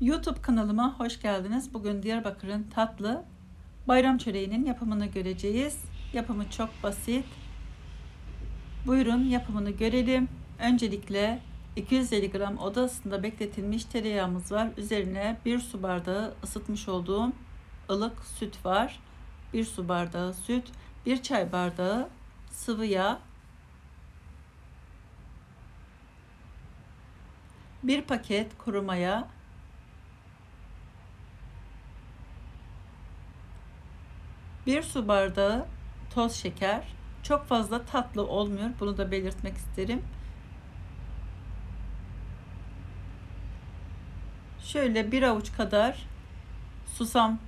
YouTube kanalıma hoş geldiniz. Bugün Diyarbakır'ın tatlı bayram çöreğinin yapımını göreceğiz. Yapımı çok basit. Buyurun yapımını görelim. Öncelikle 250 gram oda ısısında bekletilmiş tereyağımız var. Üzerine 1 su bardağı ısıtmış olduğum ılık süt var. 1 su bardağı süt, 1 çay bardağı sıvı yağ, 1 paket kuru maya, 1 su bardağı toz şeker. Çok fazla tatlı olmuyor. Bunu da belirtmek isterim. Şöyle bir avuç kadar susam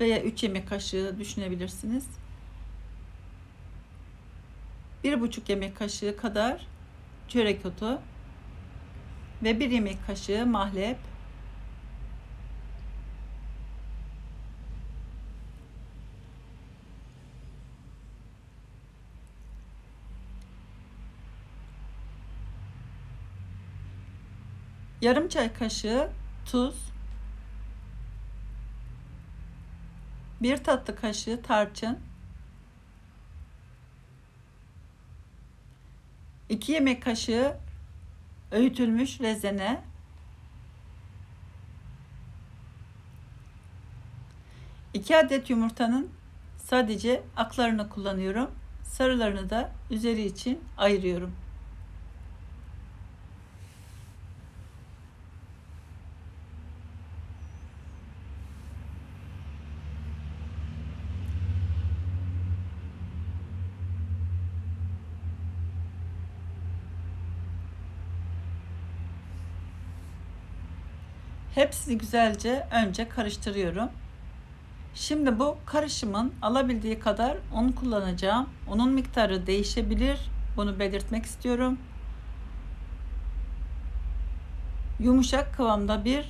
veya 3 yemek kaşığı düşünebilirsiniz. Bir buçuk yemek kaşığı kadar çörek otu ve bir yemek kaşığı mahlep yarım çay kaşığı tuz, bir tatlı kaşığı tarçın, 2 yemek kaşığı öğütülmüş rezene, iki adet yumurtanın sadece aklarını kullanıyorum. Sarılarını da üzeri için ayırıyorum. Hepsini güzelce önce karıştırıyorum. Şimdi bu karışımın alabildiği kadar un kullanacağım. Unun miktarı değişebilir. Bunu belirtmek istiyorum. Yumuşak kıvamda bir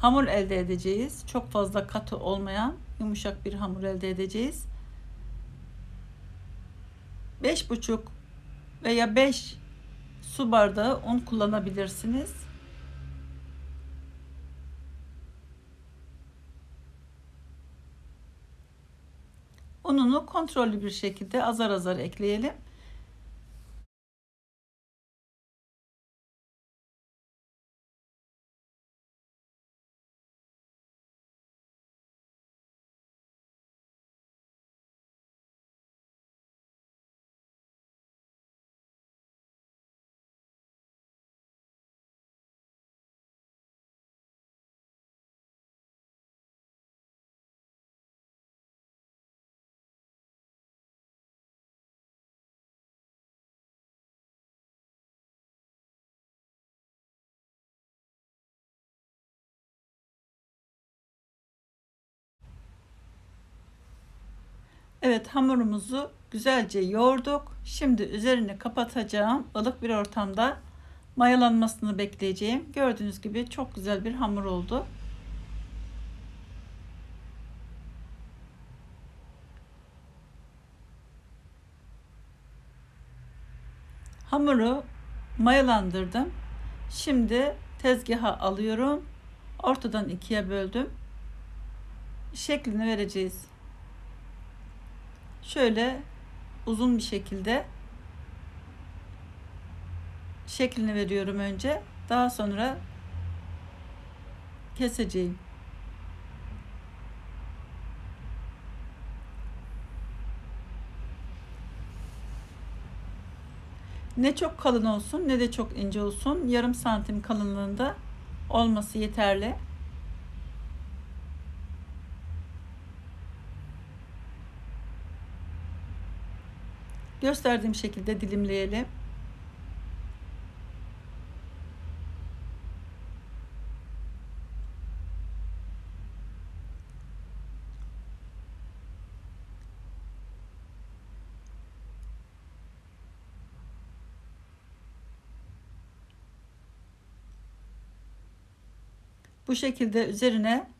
hamur elde edeceğiz. Çok fazla katı olmayan yumuşak bir hamur elde edeceğiz. 5,5 veya 5 su bardağı un kullanabilirsiniz. Ununu kontrollü bir şekilde azar azar ekleyelim. Evet hamurumuzu güzelce yoğurduk. Şimdi üzerini kapatacağım. ılık bir ortamda mayalanmasını bekleyeceğim. Gördüğünüz gibi çok güzel bir hamur oldu. Hamuru mayalandırdım. Şimdi tezgaha alıyorum. Ortadan ikiye böldüm. Şeklini vereceğiz şöyle uzun bir şekilde şeklini veriyorum önce. Daha sonra keseceğim. Ne çok kalın olsun ne de çok ince olsun. Yarım santim kalınlığında olması yeterli. Gösterdiğim şekilde dilimleyelim. Bu şekilde üzerine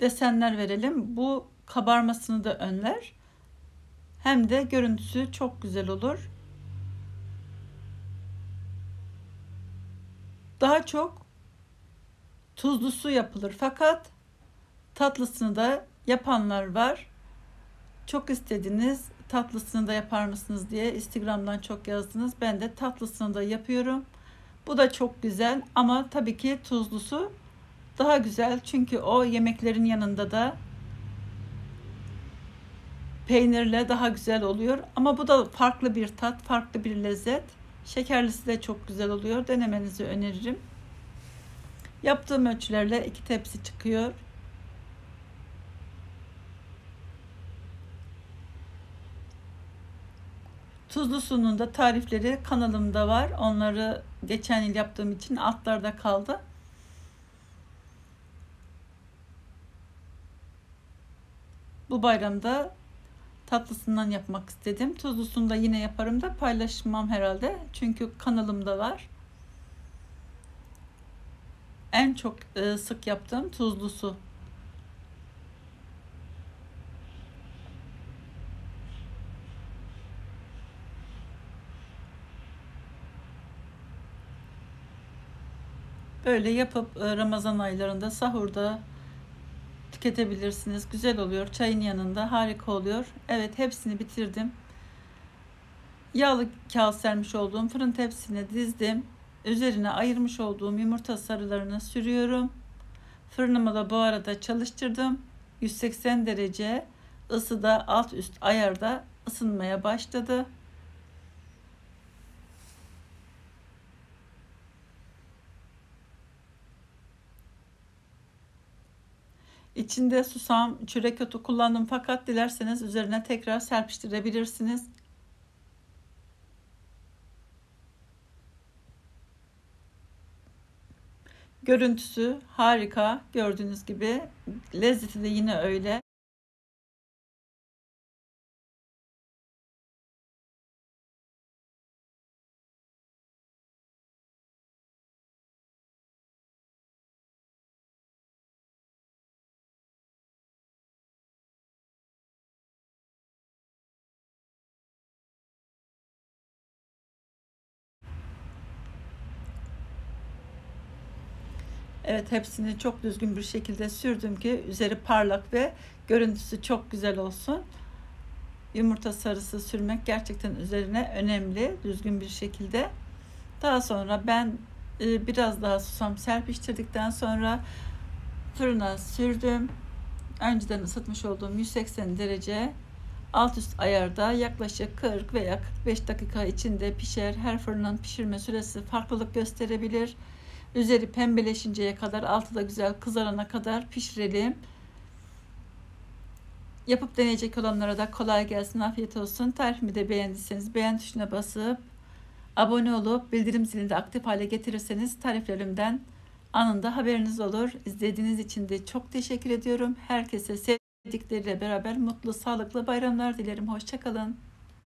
desenler verelim. Bu kabarmasını da önler. Hem de görüntüsü çok güzel olur. daha çok tuzlu su yapılır. Fakat tatlısını da yapanlar var. Çok istediniz tatlısını da yapar mısınız diye Instagram'dan çok yazdınız. Ben de tatlısını da yapıyorum. Bu da çok güzel ama tabii ki tuzlusu daha güzel. Çünkü o yemeklerin yanında da peynirle daha güzel oluyor. Ama bu da farklı bir tat, farklı bir lezzet. Şekerlisi de çok güzel oluyor. Denemenizi öneririm. Yaptığım ölçülerle iki tepsi çıkıyor. Tuzlu sunun da tarifleri kanalımda var. Onları geçen yıl yaptığım için altlarda kaldı. Bu bayramda tatlısından yapmak istedim. Tuzlusunu da yine yaparım da paylaşmam herhalde. Çünkü kanalımda var. En çok e, sık yaptığım tuzlusu. Böyle yapıp e, Ramazan aylarında sahurda tüketebilirsiniz. Güzel oluyor. Çayın yanında harika oluyor. Evet hepsini bitirdim. Yağlı kağıt sermiş olduğum fırın tepsisine dizdim. Üzerine ayırmış olduğum yumurta sarılarını sürüyorum. Fırınımı da bu arada çalıştırdım. 180 derece ısıda alt üst ayarda ısınmaya başladı. İçinde susam, çörek otu kullandım fakat dilerseniz üzerine tekrar serpiştirebilirsiniz. Görüntüsü harika. Gördüğünüz gibi lezzeti de yine öyle. Evet hepsini çok düzgün bir şekilde sürdüm ki üzeri parlak ve görüntüsü çok güzel olsun. Yumurta sarısı sürmek gerçekten üzerine önemli düzgün bir şekilde. Daha sonra ben e, biraz daha susam serpiştirdikten sonra fırına sürdüm. Önceden ısıtmış olduğum 180 derece alt üst ayarda yaklaşık 40 veya 45 dakika içinde pişer. Her fırının pişirme süresi farklılık gösterebilir. Üzeri pembeleşinceye kadar, altı da güzel kızarana kadar pişirelim. Yapıp deneyecek olanlara da kolay gelsin, afiyet olsun. Tarifimi de beğendiyseniz beğen tuşuna basıp abone olup bildirim zilini de aktif hale getirirseniz tariflerimden anında haberiniz olur. İzlediğiniz için de çok teşekkür ediyorum. Herkese sevdikleriyle beraber mutlu, sağlıklı bayramlar dilerim. Hoşçakalın.